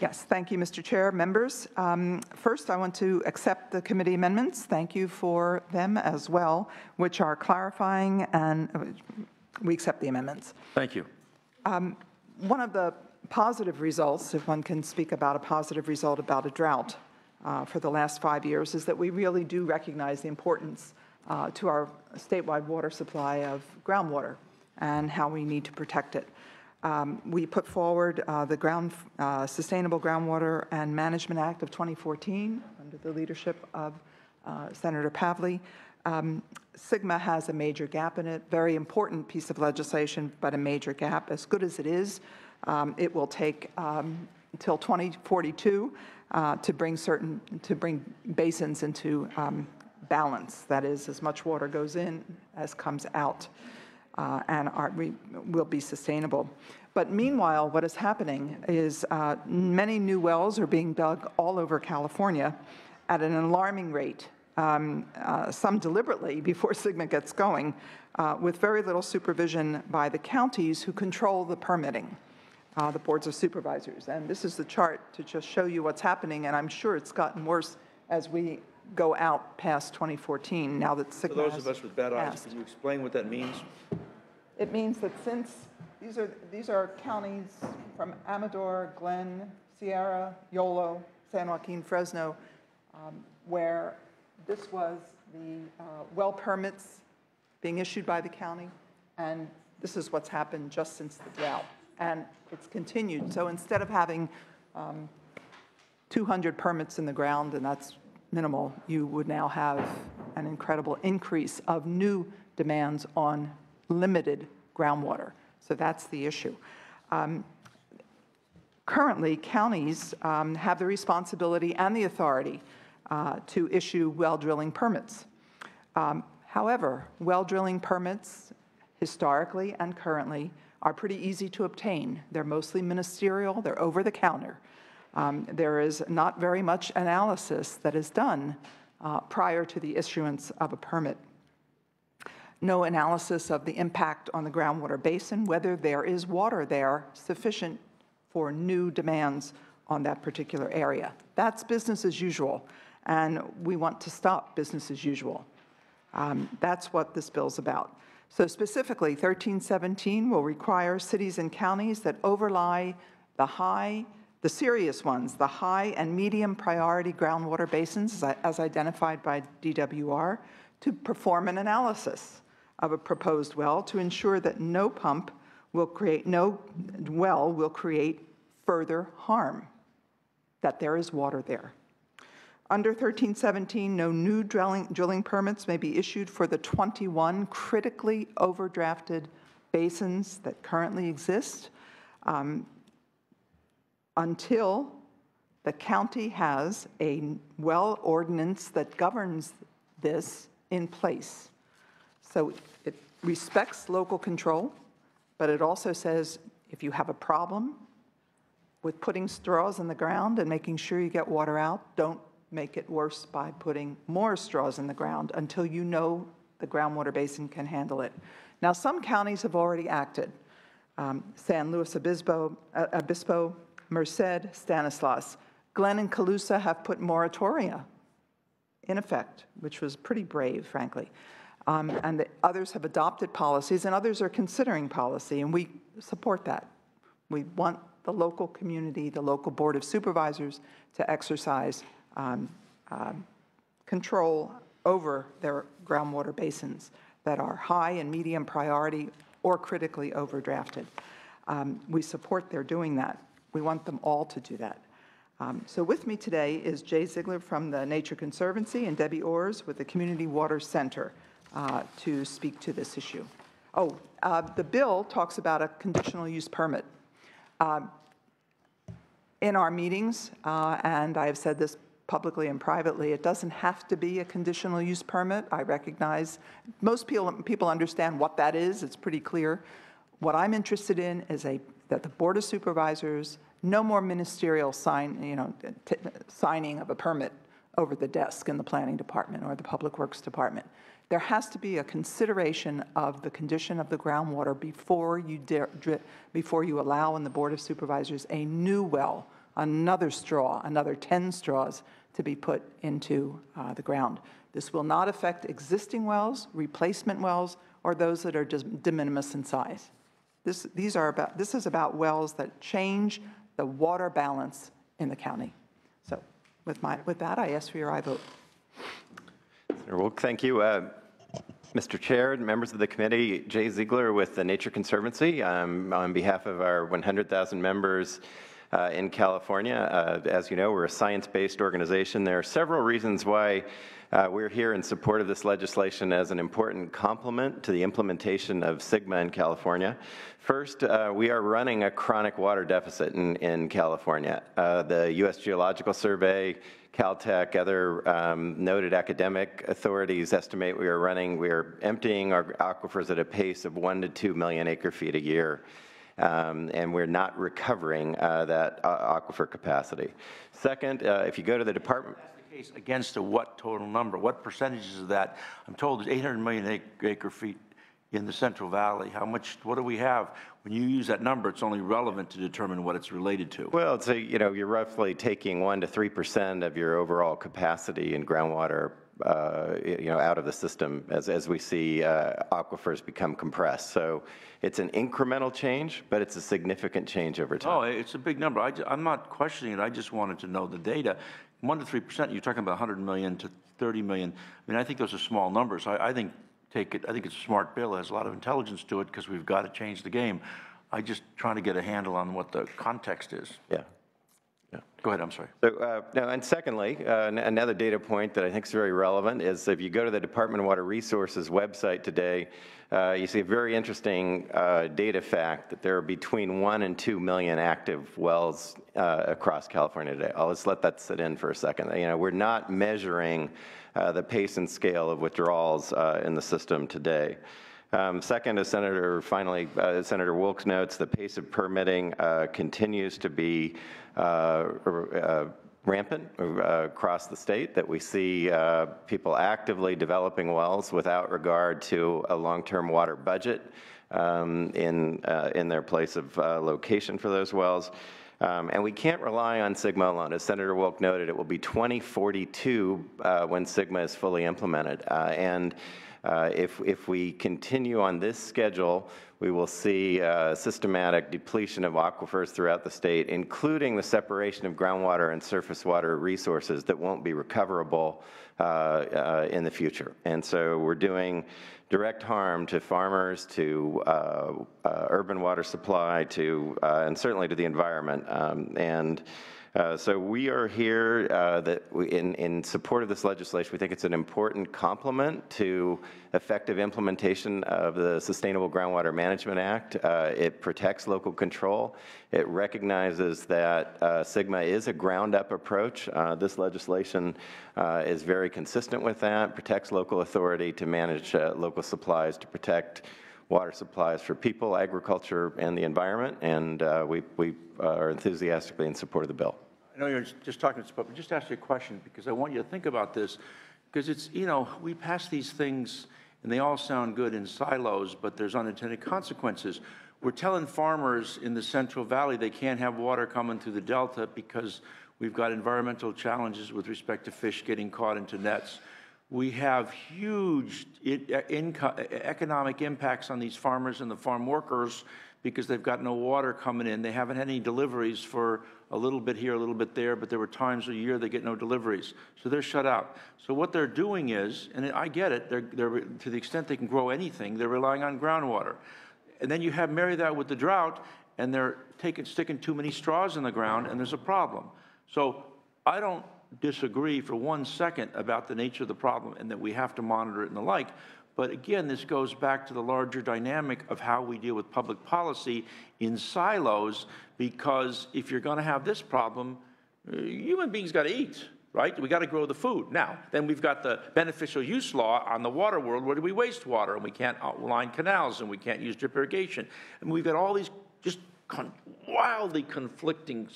Yes, thank you, Mr. Chair, members. Um, First, I want to accept the committee amendments. Thank you for them as well, which are clarifying, and uh, we accept the amendments. Thank you. One of the positive results, if one can speak about a positive result about a drought uh, for the last five years, is that we really do recognize the importance uh, to our statewide water supply of groundwater and how we need to protect it. Um, We put forward uh, the Ground uh, Sustainable Groundwater and Management Act of 2014 under the leadership of uh, Senator Pavley. Um, SGMA has a major gap in it, very important piece of legislation, but a major gap. As good as it is, um, it will take um, until 2042 uh, to bring certain, to bring basins into um, balance. That is, as much water goes in as comes out, uh, and are, we will be sustainable. But meanwhile, what is happening is uh, many new wells are being dug all over California at an alarming rate um, uh, some deliberately before SGMA gets going, uh, with very little supervision by the counties who control the permitting, uh, the boards of supervisors. And this is the chart to just show you what's happening, and I'm sure it's gotten worse as we go out past 2014, now that For those of us with bad eyes, can you explain what that means? It means that since, these are, these are counties from Amador, Glenn, Sierra, Yolo, San Joaquin, Fresno, um, where this was the uh, well permits being issued by the county, and this is what's happened just since the drought. And it's continued. So instead of having um, 200 permits in the ground, and that's minimal, you would now have an incredible increase of new demands on limited groundwater. So that's the issue. Um, Currently, counties um, have the responsibility and the authority uh, to issue well drilling permits. Um, However, well drilling permits, historically and currently, are pretty easy to obtain. They're mostly ministerial, they're over the counter. Um, There is not very much analysis that is done uh, prior to the issuance of a permit. No analysis of the impact on the groundwater basin, whether there is water there sufficient for new demands on that particular area. That's business as usual, and we want to stop business as usual. Um, That's what this bill's about. So specifically, 1317 will require cities and counties that overlie the high, the serious ones, the high and medium priority groundwater basins, as identified by DWR, to perform an analysis of a proposed well to ensure that no pump will create, no well will create further harm, that there is water there. Under 1317, no new drilling, drilling permits may be issued for the 21 critically overdrafted basins that currently exist um, until the county has a well ordinance that governs this in place. So it respects local control, but it also says if you have a problem with putting straws in the ground and making sure you get water out, don't make it worse by putting more straws in the ground until you know the groundwater basin can handle it. Now, some counties have already acted. Um, San Luis Obispo, uh, Obispo, Merced, Stanislaus. Glenn and Colusa have put moratoria in effect, which was pretty brave, frankly. Um, And the others have adopted policies, and others are considering policy, and we support that. We want the local community, the local Board of Supervisors to exercise um, um, control over their groundwater basins that are high and medium priority or critically overdrafted. Um, We support their doing that. We want them all to do that. Um, So with me today is Jay Ziegler from the Nature Conservancy and Debbie Orrs with the Community Water Center uh, to speak to this issue. Oh, uh, the bill talks about a conditional use permit. Um, In our meetings, uh, and I have said this publicly and privately, it doesn't have to be a conditional use permit. I recognize, most people, people understand what that is, it's pretty clear. What I'm interested in is a, that the Board of Supervisors, no more ministerial sign, you know, signing of a permit over the desk in the Planning Department or the Public Works Department. There has to be a consideration of the condition of the groundwater before you, before you allow in the Board of Supervisors a new well another straw, another 10 straws to be put into uh, the ground. This will not affect existing wells, replacement wells, or those that are de minimis in size. This, these are about, this is about wells that change the water balance in the county. So with my, with that, I ask for your aye vote. Senator Wolk, thank you. Uh, Mr. Chair, and members of the committee, Jay Ziegler with the Nature Conservancy. Um, on behalf of our 100,000 members uh, in California, uh, as you know, we're a science-based organization. There are several reasons why uh, we're here in support of this legislation as an important complement to the implementation of SGMA in California. First, uh, we are running a chronic water deficit in, in California. Uh, the U.S. Geological Survey, Caltech, other um, noted academic authorities estimate we are running, we are emptying our aquifers at a pace of one to two million acre feet a year. Um, and we're not recovering uh, that uh, aquifer capacity. Second, uh, if you go to the Department case against a what total number? What percentages of that? I'm told there's 800 million acre feet in the Central Valley. How much, what do we have? When you use that number, it's only relevant to determine what it's related to. Well, it's a, you know, you're roughly taking 1 to 3% of your overall capacity in groundwater uh, you know, out of the system as, as we see uh, aquifers become compressed. So it's an incremental change, but it's a significant change over time. Oh, it's a big number. I, am not questioning it. I just wanted to know the data. 1 to 3%, you're talking about 100 million to 30 million. I mean, I think those are small numbers. I, I think take it, I think it's a smart bill, it has a lot of intelligence to it because we've got to change the game. I just trying to get a handle on what the context is. Yeah. Yeah. Go ahead, I'm sorry. So, uh, and secondly, uh, another data point that I think is very relevant is if you go to the Department of Water Resources website today, uh, you see a very interesting uh, data fact that there are between one and two million active wells uh, across California today. I'll just let that sit in for a second. You know, we're not measuring uh, the pace and scale of withdrawals in the system today. Um, second, as Senator, finally, uh, Senator Wolk's notes, the pace of permitting uh, continues to be uh, uh rampant uh, across the state, that we see people actively developing wells without regard to a long-term water budget um, in, in their place of location for those wells. Um, and we can't rely on SGMA alone. As Senator Wolk noted, it will be 2042 uh, when SGMA is fully implemented. Uh, and uh, if, if we continue on this schedule, we will see uh, systematic depletion of aquifers throughout the state, including the separation of groundwater and surface water resources that won't be recoverable uh, uh in the future. And so we're doing direct harm to farmers, to uh, uh, urban water supply, to, and certainly to the environment. Um, and uh, so we are here uh, that we, in, in support of this legislation. We think it's an important complement to effective implementation of the Sustainable Groundwater Management Act. Uh, it protects local control. It recognizes that uh, SGMA is a ground-up approach. Uh, this legislation is very consistent with that, protects local authority to manage local supplies, to protect water supplies for people, agriculture, and the environment, and uh, we, we are enthusiastically in support of the bill. I know you're just talking, but just ask you a question because I want you to think about this because it's, you know, we pass these things and they all sound good in silos, but there's unintended consequences. We're telling farmers in the Central Valley they can't have water coming through the Delta because we've got environmental challenges with respect to fish getting caught into nets. We have huge economic impacts on these farmers and the farm workers because they've got no water coming in. They haven't had any deliveries for a little bit here, a little bit there, but there were times a year they get no deliveries. So they're shut out. So what they're doing is, and I get it, they're, they're, to the extent they can grow anything, they're relying on groundwater. And then you have marry that with the drought, and they're taking, sticking too many straws in the ground, and there's a problem. So I don't disagree for one second about the nature of the problem and that we have to monitor it and the like. But again, this goes back to the larger dynamic of how we deal with public policy in silos, because if you're going to have this problem, uh, human beings got to eat, right? We got to grow the food. Now, then we've got the beneficial use law on the water world. Where do we waste water? And we can't outline canals, and we can't use drip irrigation. And we've got all these just wildly conflicting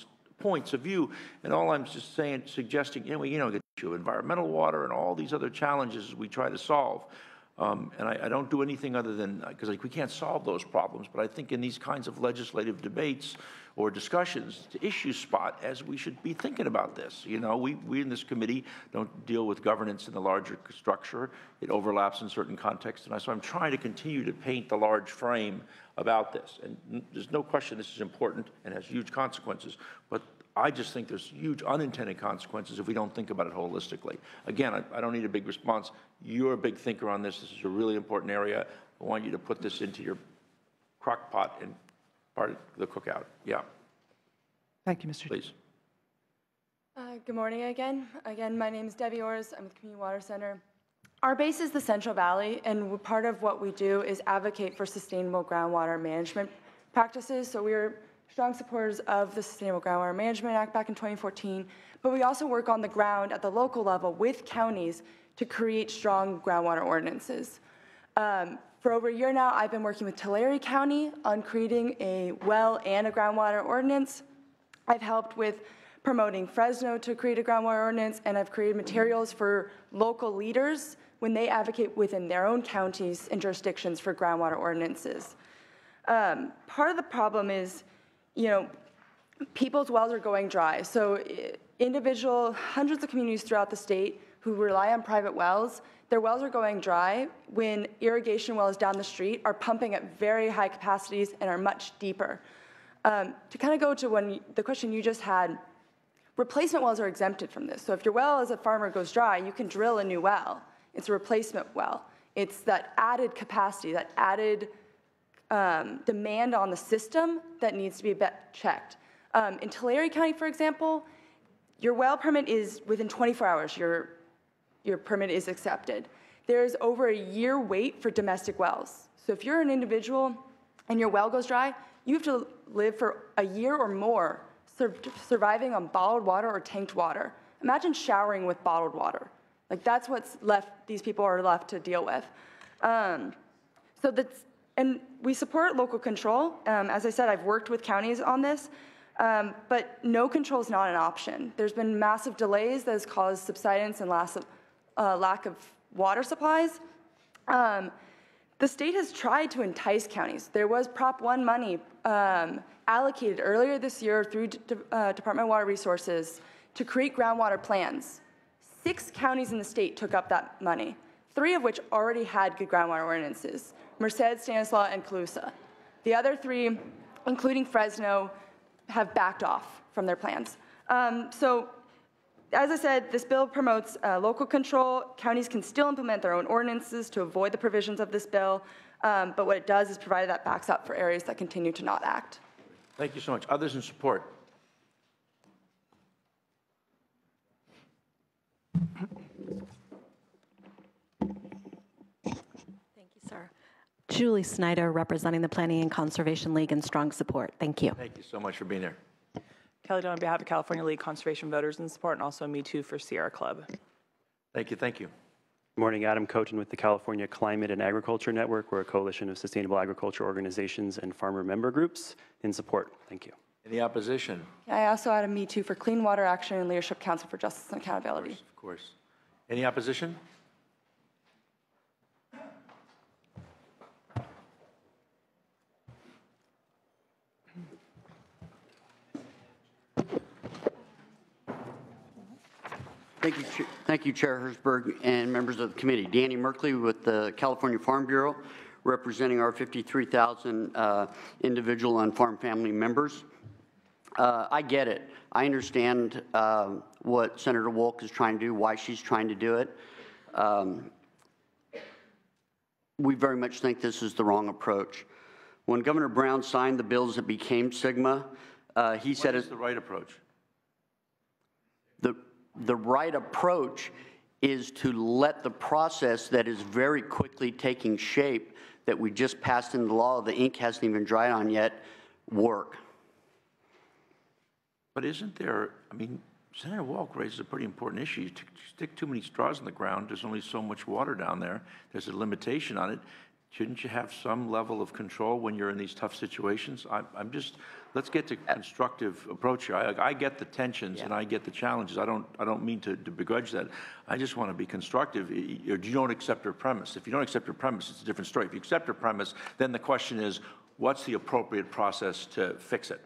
points of view. And all I'm just saying, suggesting, you know, you know, the issue of environmental water and all these other challenges we try to solve. Um, And I, I don't do anything other than, because like, we can't solve those problems, but I think in these kinds of legislative debates or discussions, to issue spot as we should be thinking about this. You know, we, we in this committee don't deal with governance in the larger structure. It overlaps in certain contexts. And so I'm trying to continue to paint the large frame about this. And there's no question this is important and has huge consequences. But I just think there's huge unintended consequences if we don't think about it holistically. Again, I, I don't need a big response. You're a big thinker on this. This is a really important area. I want you to put this into your crock pot and part of the cookout. Yeah, Thank you, Mr. please. Uh, Good morning again. Again, my name is Debbie Orrs. I'm with Community Water Center. Our base is the Central Valley, and part of what we do is advocate for sustainable groundwater management practices. So we are strong supporters of the Sustainable Groundwater Management Act back in 2014, but we also work on the ground at the local level with counties to create strong groundwater ordinances. Um, For over a year now, I've been working with Tulare County on creating a well and a groundwater ordinance. I've helped with promoting Fresno to create a groundwater ordinance, and I've created materials for local leaders when they advocate within their own counties and jurisdictions for groundwater ordinances. Um, part of the problem is, you know, people's wells are going dry. So individual, hundreds of communities throughout the state who rely on private wells, their wells are going dry when irrigation wells down the street are pumping at very high capacities and are much deeper. Um, to kind of go to when, the question you just had, replacement wells are exempted from this. So if your well as a farmer goes dry, you can drill a new well. It's a replacement well. It's that added capacity, that added um, demand on the system that needs to be checked. Um, in Tulare County, for example, your well permit is within 24 hours, your, your permit is accepted. There's over a year wait for domestic wells. So if you're an individual and your well goes dry, you have to live for a year or more sur- surviving on bottled water or tanked water. Imagine showering with bottled water. Like that's what's left, these people are left to deal with. Um, so that's, and we support local control. Um, as I said, I've worked with counties on this, um, but no control is not an option. There's been massive delays that has caused subsidence and lack of, uh, lack of water supplies. Um, the state has tried to entice counties. There was Prop 1 money um, allocated earlier this year through D- D- uh, Department of Water Resources to create groundwater plans. Six counties in the state took up that money, three of which already had good groundwater ordinances Merced, Stanislaus, and Colusa. The other three, including Fresno, have backed off from their plans. Um, so, as I said, this bill promotes uh, local control. Counties can still implement their own ordinances to avoid the provisions of this bill, um, but what it does is provide that backs up for areas that continue to not act. Thank you so much. Others in support? Thank you, sir. Julie Snyder, representing the Planning and Conservation League in strong support. Thank you. Thank you so much for being here. Kelly Doe on behalf of California League Conservation Voters in Support, and also Me Too for Sierra Club. Thank you, thank you. Good morning, Adam Cochen with the California Climate and Agriculture Network. We're a coalition of sustainable agriculture organizations and farmer member groups in support. Thank you. Any opposition? I also add a Me Too for Clean Water Action and Leadership Council for Justice and Accountability. Of course. Any opposition? Thank you, thank you, Chair Hertzberg and members of the committee. Danny Merkley with the California Farm Bureau, representing our 53,000 uh, individual and farm family members. Uh, I get it. I understand um, what Senator Wolk is trying to do, why she's trying to do it. Um, We very much think this is the wrong approach. When Governor Brown signed the bills that became SGMA, uh, he said it. is the right approach? The, the right approach is to let the process that is very quickly taking shape, that we just passed into law, the ink hasn't even dried on yet, work. But isn't there, I mean, Senator Wolk raises a pretty important issue. You stick too many straws in the ground, there's only so much water down there. There's a limitation on it. Shouldn't you have some level of control when you're in these tough situations? I'm, I'm just, let's get to a uh, constructive approach here. I, I get the tensions and I get the challenges. I don't, I don't mean to to begrudge that. I just want to be constructive. You don't accept her premise. If you don't accept her premise, it's a different story. If you accept her premise, then the question is, what's the appropriate process to fix it?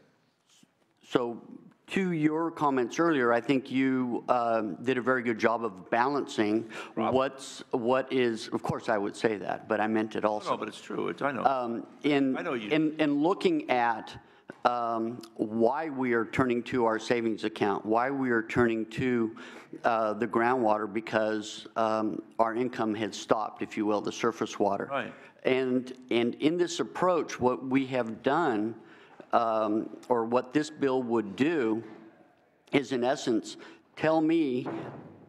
So to your comments earlier, I think you um, did a very good job of balancing what's, what is, of course, I would say that, but I meant it also. No, but it's true. It's, I know. um, in, I know you- in, in looking at um, why we are turning to our savings account, why we are turning to uh, the groundwater, because um, our income had stopped, if you will, the surface water. Right. And, and in this approach, what we have done, um, or what this bill would do, is in essence, tell me,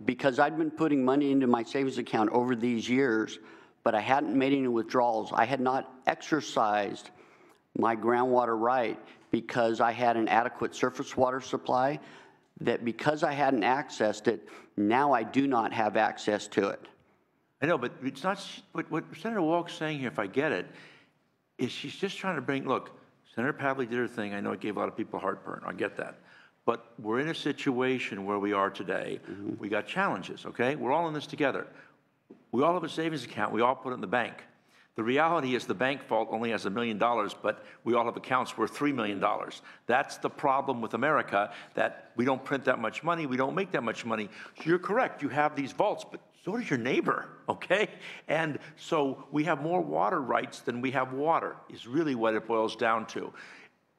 because I'd been putting money into my savings account over these years, but I hadn't made any withdrawals, I had not exercised my groundwater right because I had an adequate surface water supply, that because I hadn't accessed it, now I do not have access to it. I know, but it's not, what, what Senator Wolk's saying here, if I get it, is she's just trying to bring, look, Senator Pavley did her thing, I know it gave a lot of people heartburn, I get that. But we're in a situation where we are today, mm-hmm. we got challenges, okay? We're all in this together. We all have a savings account, we all put it in the bank. The reality is the bank vault only has a million dollars, but we all have accounts worth $3 million. That's the problem with America, that we don't print that much money, we don't make that much money. So you're correct, you have these vaults, but so does your neighbor, okay? And so we have more water rights than we have water, is really what it boils down to.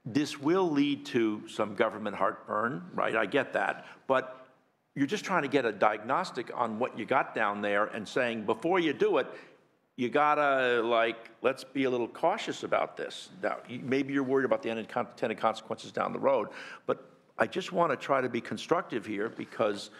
This will lead to some government heartburn, right? I get that. But you're just trying to get a diagnostic on what you got down there and saying, before you do it, you gotta, like, let's be a little cautious about this. Now, maybe you're worried about the unintended consequences down the road, but I just want to try to be constructive here because,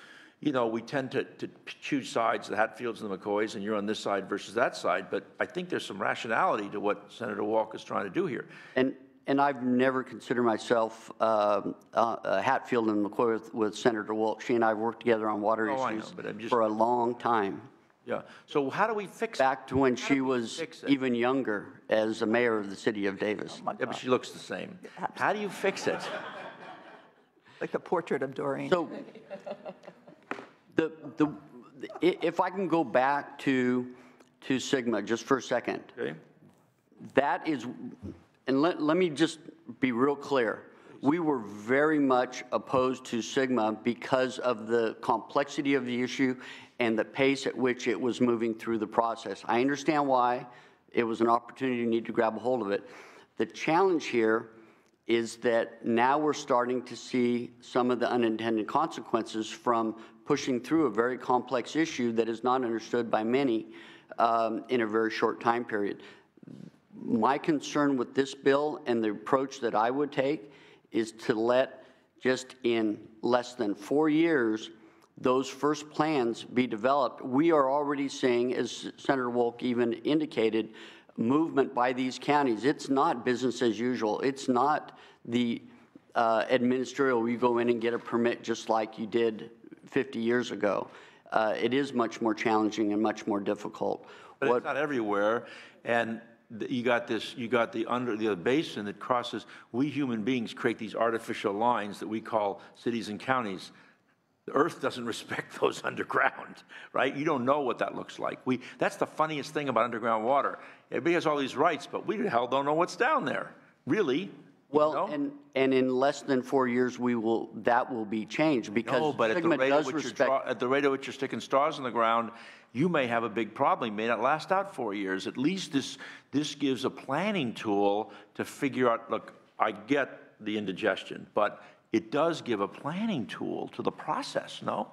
you know, we tend to, to choose sides, the Hatfields and the McCoys, and you're on this side versus that side, but I think there's some rationality to what Senator Wolk is trying to do here. And, and I've never considered myself um, uh, uh, Hatfield and McCoy with- with Senator Wolk. She and I have worked together on water Oh, I know, issues but I'm just- for a long time, Yeah, so how do we fix it? back to when How she was even younger as the mayor of the city of Davis. Yeah, but she looks the same. How do you fix it? Like the portrait of Dorian. So, the, the, if I can go back to, to SGMA just for a second. Okay? That is, and let, let me just be real clear. We were very much opposed to SGMA because of the complexity of the issue and the pace at which it was moving through the process. I understand why. It was an opportunity you need to grab a hold of it. The challenge here is that now we're starting to see some of the unintended consequences from pushing through a very complex issue that is not understood by many um, in a very short time period. My concern with this bill and the approach that I would take is to let, just in less than four years, those first plans be developed. We are already seeing, as Senator Wolk even indicated, movement by these counties. It's not business as usual. It's not the uh, administrative, you go in and get a permit just like you did 50 years ago. Uh, It is much more challenging and much more difficult. But What- it's not everywhere, and you got this, you got the under, the basin that crosses, we human beings create these artificial lines that we call cities and counties. The earth doesn't respect those underground, right? You don't know what that looks like. We, that's the funniest thing about underground water. Everybody has all these rights, but we the hell don't know what's down there, really. Well, know? and, and in less than four years, we will, that will be changed No, because but at the rate at does which you're, draw- at the rate at which you're sticking stars in the ground, you may have a big problem. It may not last out four years. At least this, this gives a planning tool to figure out, look, I get the indigestion, but it does give a planning tool to the process, no?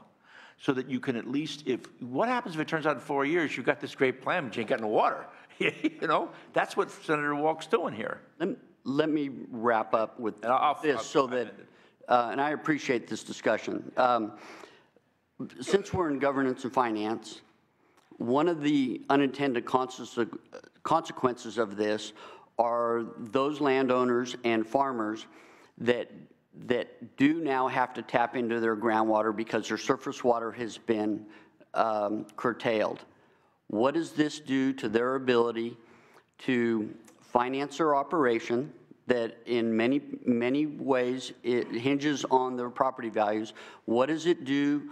So that you can at least, if, what happens if it turns out in four years, you've got this great plan, but you ain't got no water? You know, that's what Senator Wolk's doing here. Let me wrap up with And I'll- I'll- this so I'll- that, uh, and I appreciate this discussion. Um, Since we're in governance and finance, one of the unintended conse- consequences of this are those landowners and farmers that, that do now have to tap into their groundwater because their surface water has been um, curtailed. What does this do to their ability to finance their operation, that in many, many ways, it hinges on their property values. What does it do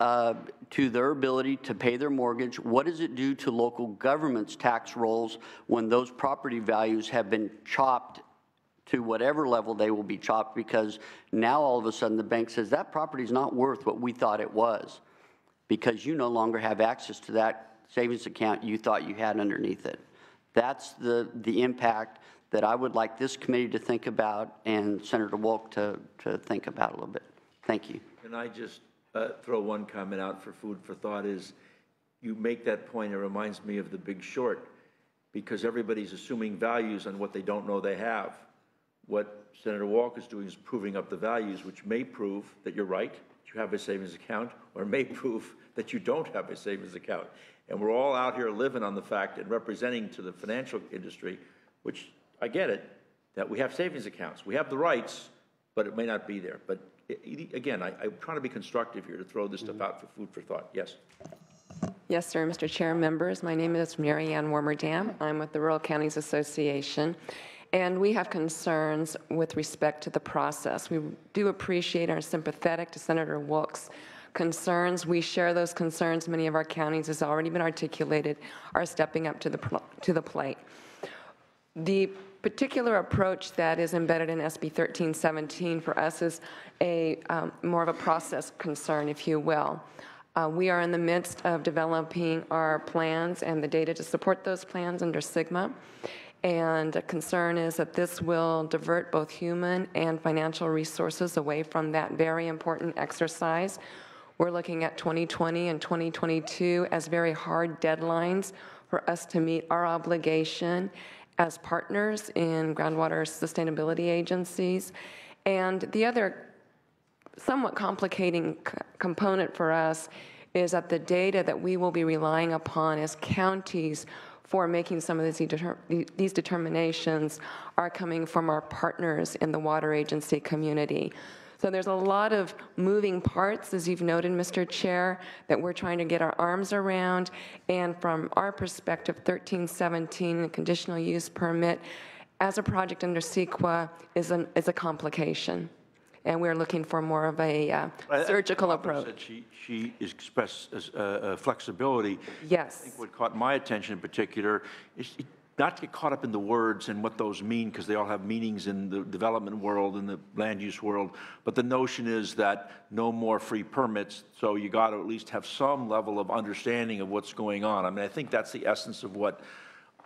uh, to their ability to pay their mortgage? What does it do to local government's tax rolls when those property values have been chopped to whatever level they will be chopped? Because now all of a sudden, the bank says, that property is not worth what we thought it was, because you no longer have access to that savings account you thought you had underneath it. That's the, the impact that I would like this committee to think about and Senator Wolk to, to think about a little bit. Thank you. Can I just uh, throw one comment out for food for thought is, you make that point, it reminds me of The Big Short, because everybody's assuming values on what they don't know they have. What Senator Walker's doing is proving up the values, which may prove that you're right, that you have a savings account, or may prove that you don't have a savings account. And we're all out here living on the fact and representing to the financial industry, which I get it, that we have savings accounts. We have the rights, but it may not be there. But i- i- again, I, I'm trying to be constructive here to throw this stuff mm-hmm. out for food for thought. Yes. Yes, sir, Mr. Chair, members. My name is Mary Ann Warmerdam. I'm with the Rural Counties Association, and we have concerns with respect to the process. We do appreciate and are sympathetic to Senator Wolk's concerns. We share those concerns. Many of our counties, has already been articulated, are stepping up to the, to the plate. The particular approach that is embedded in SB 1317 for us is a um, more of a process concern, if you will. Uh, we are in the midst of developing our plans and the data to support those plans under SGMA. And a concern is that this will divert both human and financial resources away from that very important exercise. We're looking at 2020 and 2022 as very hard deadlines for us to meet our obligation as partners in groundwater sustainability agencies. And the other somewhat complicating component for us is that the data that we will be relying upon as counties for making some of these, these determinations are coming from our partners in the water agency community. So there's a lot of moving parts, as you've noted, Mr. Chair, that we're trying to get our arms around. And from our perspective, 1317, the conditional use permit, as a project under CEQA, is, an, is a complication and we're looking for more of a uh, surgical approach. said She, she expressed uh, uh, flexibility. I think what caught my attention in particular is not to get caught up in the words and what those mean, because they all have meanings in the development world and the land use world. But the notion is that no more free permits, so you got to at least have some level of understanding of what's going on. I mean, I think that's the essence of what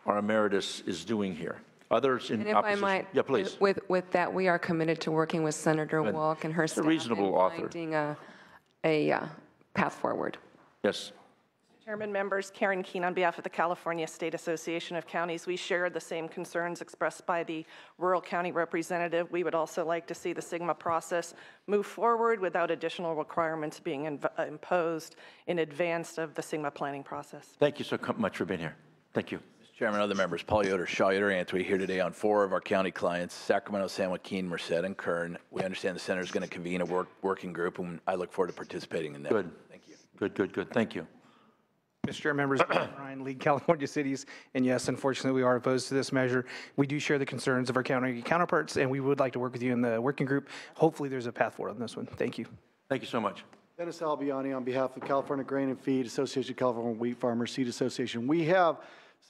our emeritus is doing here. Others in And if I might, Yeah, please. with, with that, we are committed to working with Senator Good. Wolk and her She's a staff. reasonable in author. Finding a, a uh, path forward. Yes. Chairman, members, Karen Keene on behalf of the California State Association of Counties. We share the same concerns expressed by the rural county representative. We would also like to see the SGMA process move forward without additional requirements being inv- uh, imposed in advance of the SGMA planning process. Thank you so much for being here. Thank you. Mr. Chairman, other members, Paul Yoder, Shaw Yoder, Antwi, here today on four of our county clients, Sacramento, San Joaquin, Merced, and Kern. We understand the center is going to convene a work, working group, and I look forward to participating in that. Good. Thank you. Good, good, good. Thank you. Mr. Chair, members, Ryan League, California Cities, and yes, unfortunately, we are opposed to this measure. We do share the concerns of our county counterparts, and we would like to work with you in the working group. Hopefully, there's a path forward on this one. Thank you. Thank you so much. Dennis Albiani on behalf of California Grain and Feed Association, California Wheat Farmers Seed Association. We have,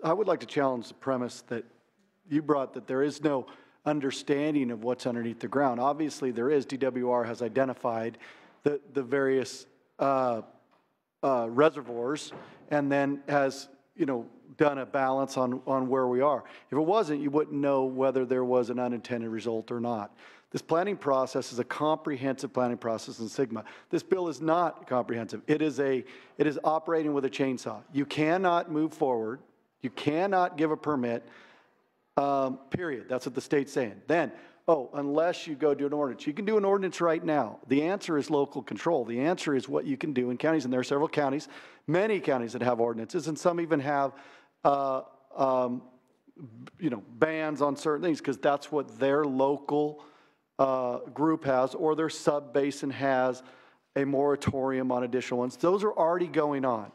I would like to challenge the premise that you brought that there is no understanding of what's underneath the ground. Obviously, there is. DWR has identified the, the various uh, uh, reservoirs and then has, you know, done a balance on, on where we are. If it wasn't, you wouldn't know whether there was an unintended result or not. This planning process is a comprehensive planning process in SGMA. This bill is not comprehensive. It is a, it is operating with a chainsaw. You cannot move forward. You cannot give a permit um, period. That's what the state's saying. Then, oh, unless you go do an ordinance. You can do an ordinance right now. The answer is local control. The answer is what you can do in counties, and there are several counties, many counties that have ordinances, and some even have, uh, um, you know, bans on certain things because that's what their local uh, group has, or their sub-basin has a moratorium on additional ones. Those are already going on.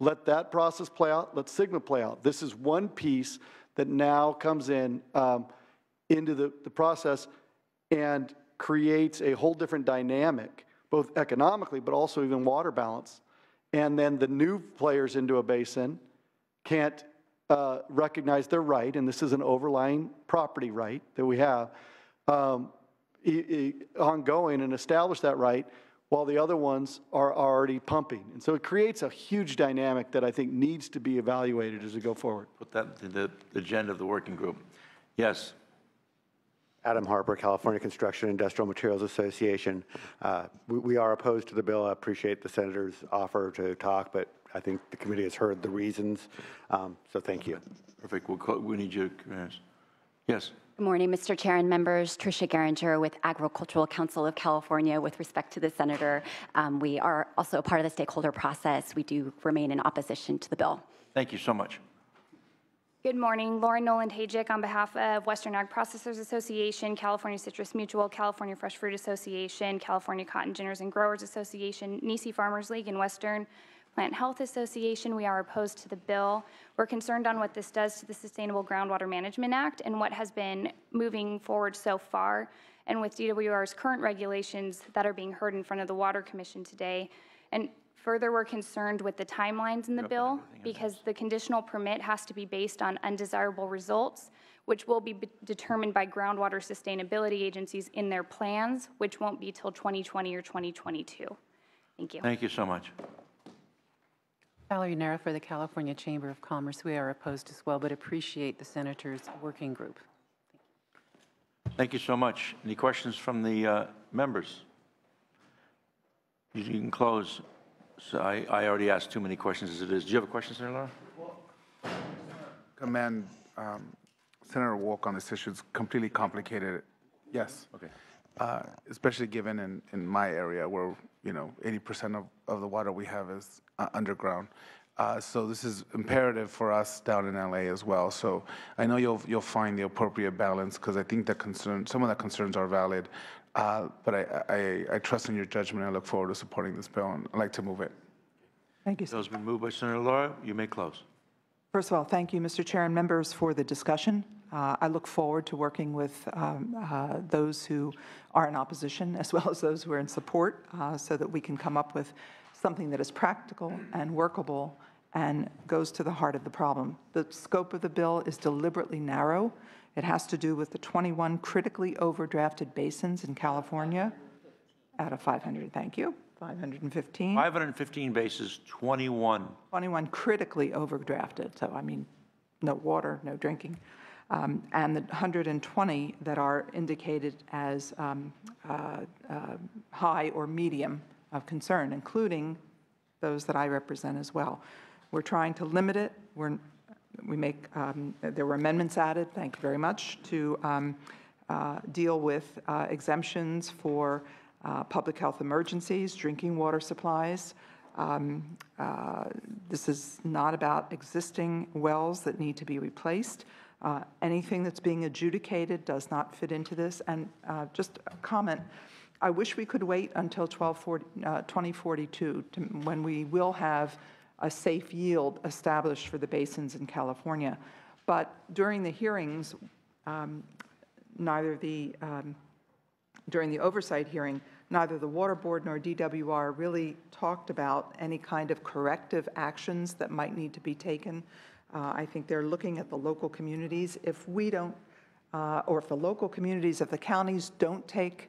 Let that process play out. Let SGMA play out. This is one piece that now comes in um, into the, the process and creates a whole different dynamic, both economically, but also even water balance. And then the new players into a basin can't uh, recognize their right, and this is an overlying property right that we have, um, e- e- ongoing and establish that right while the other ones are already pumping. And so it creates a huge dynamic that I think needs to be evaluated as we go forward. Put that in the agenda of the working group. Yes, Adam Harper, California Construction Industrial Materials Association. Uh, We we are opposed to the bill. I appreciate the senator's offer to talk, but I think the committee has heard the reasons, Um, so thank you. perfect. We'll, clo- we need you, to- yes. Good morning, Mr. Chair and members. Tricia Geringer with Agricultural Council of California. With respect to the senator, um, we are also a part of the stakeholder process. We do remain in opposition to the bill. Thank you so much. Good morning, Lauren Nolan Hajik on behalf of Western Ag Processors Association, California Citrus Mutual, California Fresh Fruit Association, California Cotton Ginners and Growers Association, Nisei Farmers League, and Western Plant Health Association. We are opposed to the bill. We're concerned on what this does to the Sustainable Groundwater Management Act and what has been moving forward so far, and with DWR's current regulations that are being heard in front of the Water Commission today. And Further, we're concerned with the timelines in the bill because the conditional permit has to be based on undesirable results, which will be b- determined by groundwater sustainability agencies in their plans, which won't be till 2020 or 2022. Thank you. Thank you so much. Valerie Nera for the California Chamber of Commerce. We are opposed as well, but appreciate the senator's working group. Thank you so much. Any questions from the uh, members? You you can close. So I, I already asked too many questions as it is. Do you have a question, Senator Lara? commend um, Senator Wolk on this issue. It's completely complicated. Yes. Okay. Uh, Especially given in, in my area where, you know, 80% of, of the water we have is uh, underground. Uh, So this is imperative for us down in LA as well. So I know you'll, you'll find the appropriate balance because I think the concern, some of the concerns are valid. Uh, But I, I, I trust in your judgment. I look forward to supporting this bill and I'd like to move it. Thank you. Bill's been moved by Senator Lara. You may close. First of all, thank you, Mr. Chair and members, for the discussion. Uh, I look forward to working with um, uh, those who are in opposition as well as those who are in support uh, so that we can come up with something that is practical and workable and goes to the heart of the problem. The scope of the bill is deliberately narrow. It has to do with the 21 critically overdrafted basins in California out of 500, thank you, 515. 515 bases, 21. 21 critically overdrafted, so I mean, no water, no drinking. Um, And the 120 that are indicated as um, uh, uh, high or medium of concern, including those that I represent as well. We're trying to limit it. We're, we make, um, there were amendments added, thank you very much, to um, uh, deal with uh, exemptions for uh, public health emergencies, drinking water supplies. Um, uh, This is not about existing wells that need to be replaced. Uh, Anything that's being adjudicated does not fit into this. And uh, just a comment, I wish we could wait until 1240 uh, 2042, to- when we will have a safe yield established for the basins in California. But during the hearings, um, neither the, um, during the oversight hearing, neither the Water Board nor DWR really talked about any kind of corrective actions that might need to be taken. Uh, I think they're looking at the local communities. If we don't, uh, or if the local communities, if the counties don't take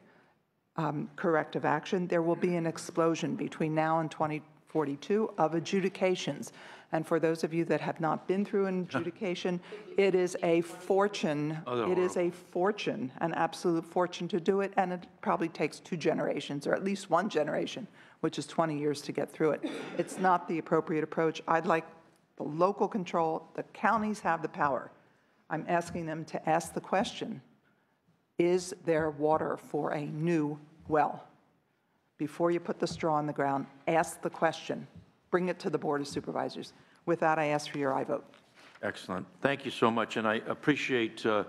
um, corrective action, there will be an explosion between now and 2042 of adjudications. And for those of you that have not been through an adjudication, it is a fortune. Oh, It is a fortune, an absolute fortune to do it, and it probably takes two generations, or at least one generation, which is 20 years to get through it. It's not the appropriate approach. I'd like the local control, the counties have the power. I'm asking them to ask the question, is there water for a new well? Before you put the straw on the ground, ask the question. Bring it to the Board of Supervisors. With that, I ask for your aye vote. Excellent. Thank you so much, and I appreciate, uh,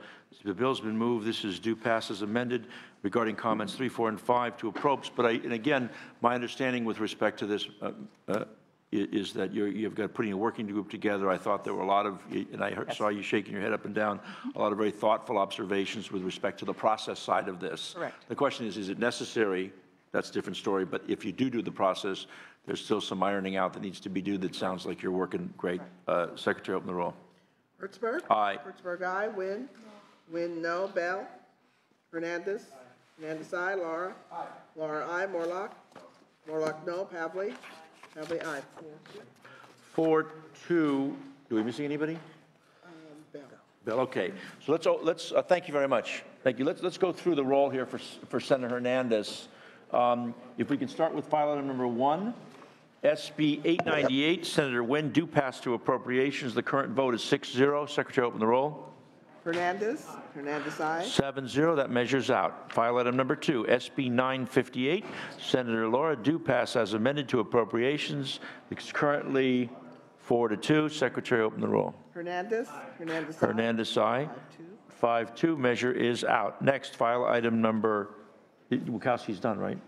the bill's been moved, this is due pass as amended regarding comments three, four, and five to approach, but I, and again, my understanding with respect to this, uh, uh, is that you're, you've got putting a working group together. I thought there were a lot of, and I heard- saw you shaking your head up and down, a lot of very thoughtful observations with respect to the process side of this. Correct. The question is, is it necessary? That's a different story, but if you do do the process, there's still some ironing out that needs to be done that sounds like you're working great. Uh, Secretary, open the roll. Hertzberg? Aye. Hertzberg, aye. Nguyen? Nguyen, no. Beall? Hernandez? Hernandez, aye. Lara? Aye. Lara, aye. Moorlach? Moorlach, no. Pavley? Pavley, aye. Four, two, do we missing anybody? Beall. Bill, okay. So let's, let's, uh, thank you very much. Thank you. Let's, let's go through the roll here for, for Senator Hernandez. Um, If we can start with file item number one, SB 898, Senator Nguyen, do pass to appropriations. The current vote is 6-0. Secretary, open the roll. Hernandez? Hernandez, aye. 7-0, that measures out. File item number two, SB 958, Senator Lara do pass as amended to appropriations. It's currently 4 to 2. Secretary, open the roll. Hernandez? Hernandez, aye. Hernandez, aye. 5-2, measure is out. Next, file item number, Wieckowski's done, right?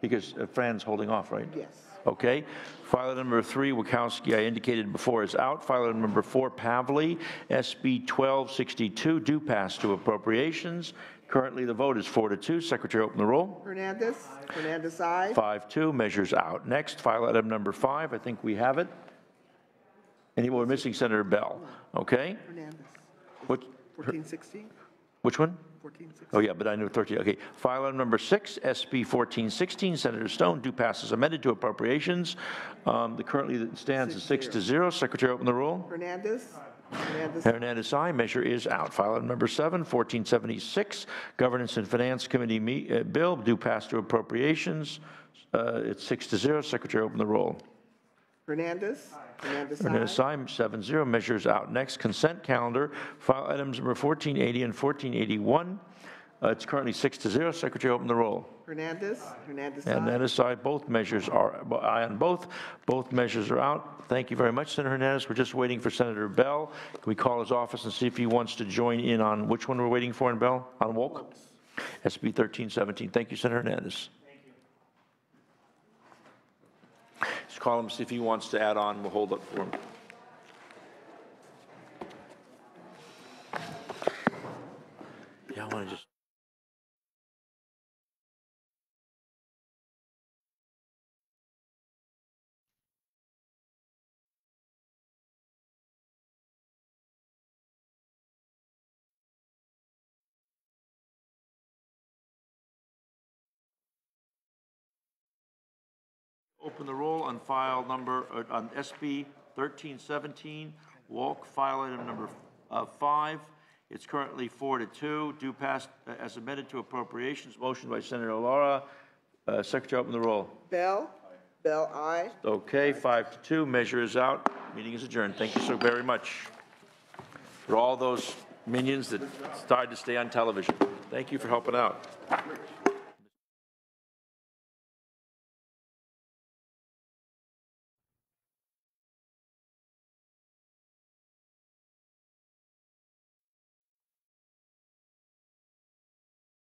Because uh, Fran's holding off, right? Yes. Okay. File number three, Wachowski, I indicated before, is out. File number four, Pavley, SB 1262, do pass to appropriations. Currently, the vote is 4 to 2. Secretary, open the roll. Hernandez? Hernandez, aye. 5-2, measures out. Next, file item number five, I think we have it. And we're missing Senator Beall, okay? Hernandez. Which, 1416? Which one? 1416. Oh, yeah, but I knew 13, okay. File item number six, SB 1416, Senator Stone, do pass as amended to appropriations. Um, The currently stands at six to zero. Secretary, open the roll. Hernandez? Hernandez, Hernandez, aye. Measure is out. File item number seven, 1476, Governance and Finance Committee me- uh, bill, do pass to appropriations. Uh, It's six to zero. Secretary, open the roll. Hernandez? Hernandez, Hernandez, aye. aye. Seven zero. Measures out. Next, consent calendar. File items number 1480 and 1481. Uh, It's currently six to zero. Secretary, open the roll. Hernandez? Hernandez, aye. And that both measures are, aye on both. Both measures are out. Thank you very much, Senator Hernandez. We're just waiting for Senator Beall. Can we call his office and see if he wants to join in on, which one we're waiting for in Beall? On Wolk? SB 1317. Thank you, Senator Hernandez. Call him, see if he wants to add on. We'll hold up for him. Yeah, I want to just. Open the roll on file number, uh, on SB 1317, Wolk, file item number uh, five. It's currently four to two, due pass uh, as amended to appropriations. Motion by Senator Lara. Uh, Secretary, open the roll. Beall? Beall, aye. Okay, five to two, measure is out. Meeting is adjourned. Thank you so very much for all those minions that started to stay on television. Thank you for helping out.